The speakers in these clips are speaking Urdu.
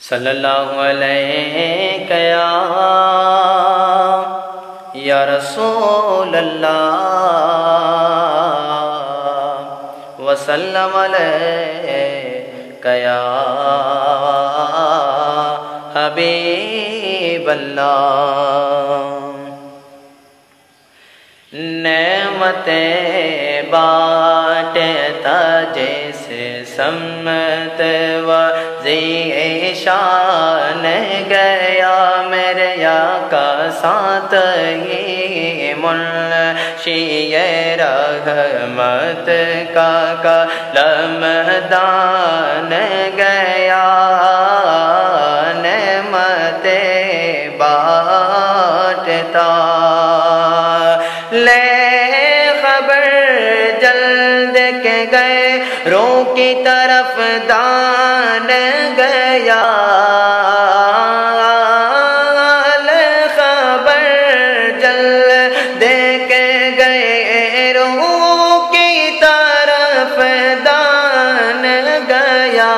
صلی اللہ علیہ کیا یا رسول اللہ وسلم علیہ کیا حبیب اللہ۔ نعمتیں باٹتا جیسے سمت و شان گیا میرے کا ساتھ ہی منشی رحمت کا کلم دان گیا گئے رو کی طرف دان گیا۔ لے خبر جلد کے گئے رو کی طرف دان گیا۔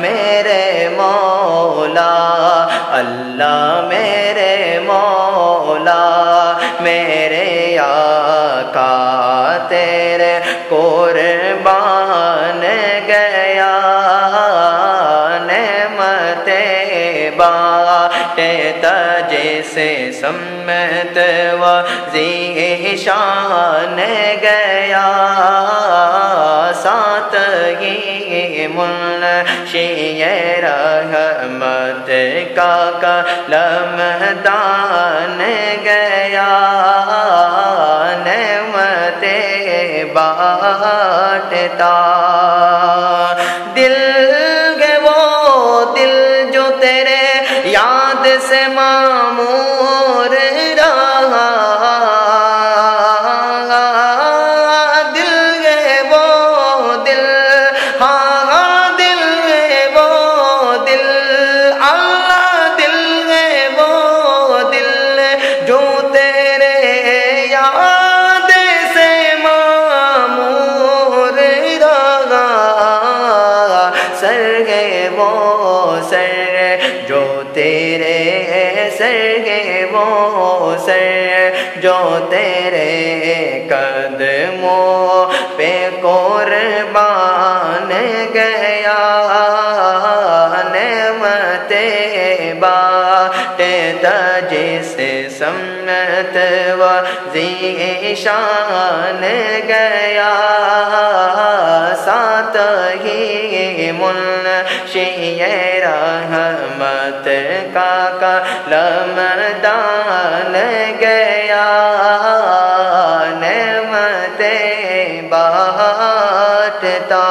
میرے مولا، اللہ میرے مولا۔ میرے آقا، تیرے قربان گیا نعمت باٹتا جیسے سمت و شان گیا۔ ساتھ ہی منشی رحمت کا کلم دان گیا، نعمت باٹتا دل گے وہ دل جو تیرے یاد سے معمور وہ سر جو تیرے قدموں پہ قربان گیا نعمتیں باٹتا جیسے سمت و شان گیا۔ ساتھ ہی منشی رحمت کا کلم دان گیا۔ نعمت باٹتا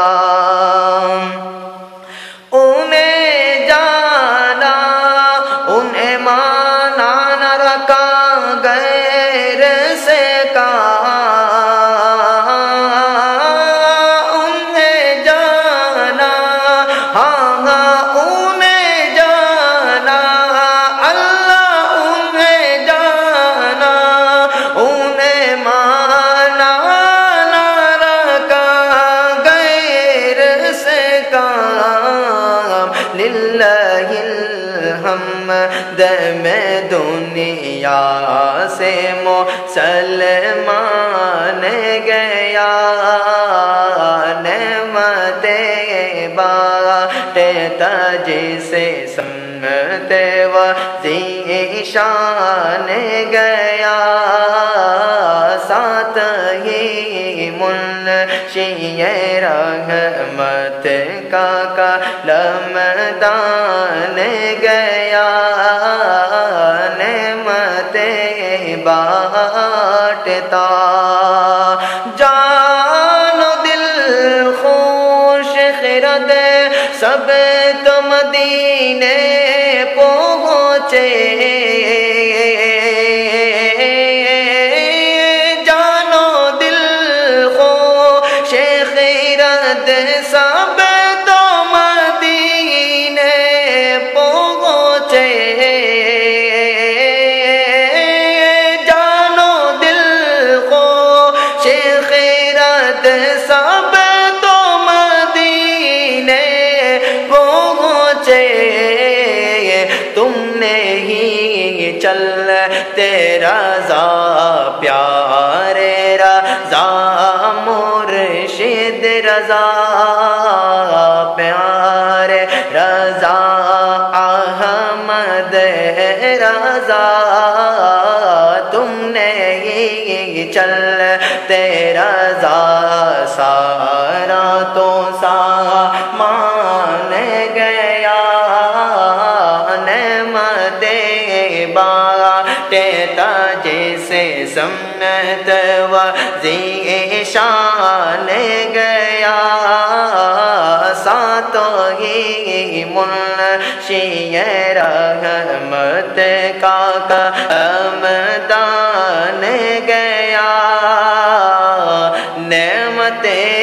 للہ الحمد میں دنیا سے مسلمان گیا نعمت باٹتا جیسے سمت و شان گیا۔ ساتھ ہی منشی رحمت کا کلم دان گیا نعمت باٹتا جان دل خوش خرد سب تو مدینے پہنچے۔ چل تیرا زا پیارے رضا، مرشد رضا، پیارے رضا، احمد رضا۔ تم نے ہی چل تیرا زا سارا تو سا مان گیا۔ سمت و شان گیا ساتو ہی منشی رحمت کا امدان گیا نعمتیں